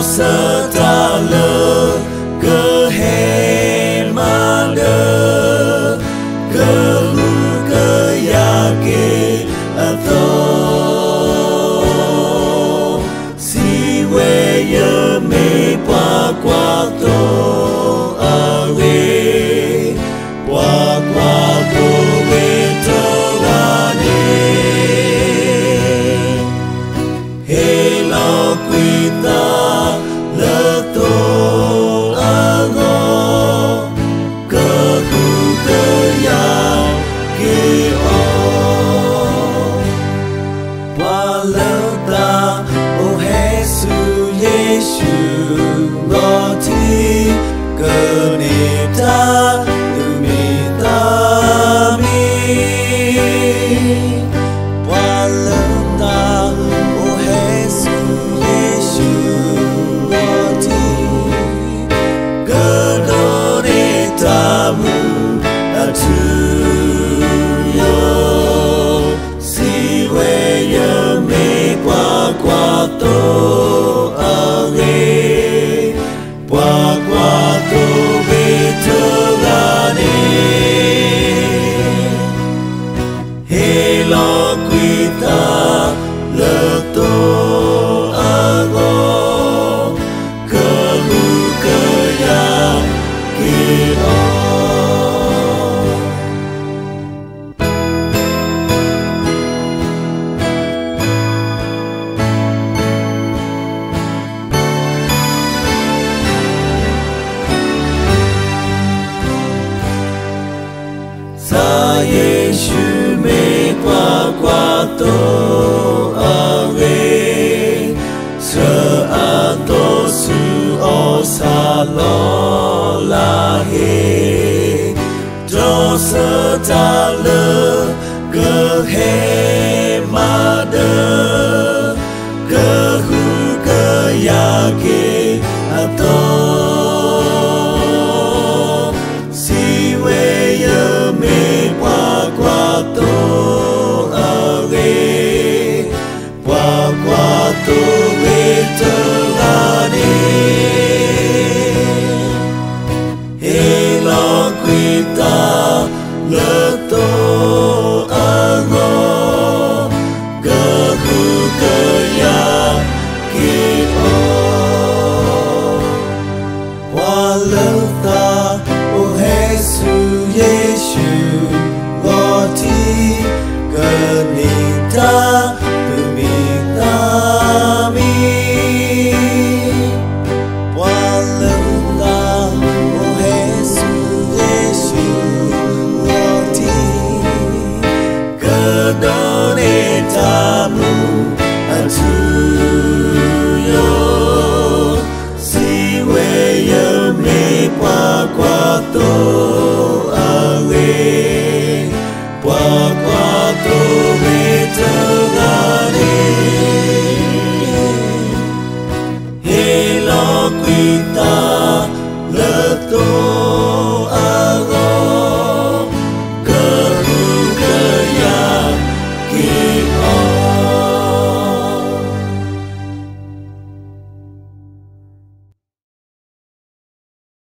să te. lo la he do sơ ta lơ cơ he ma đơ cơ hu cơ ya ke a to si we yơ me qua qua to a re qua qua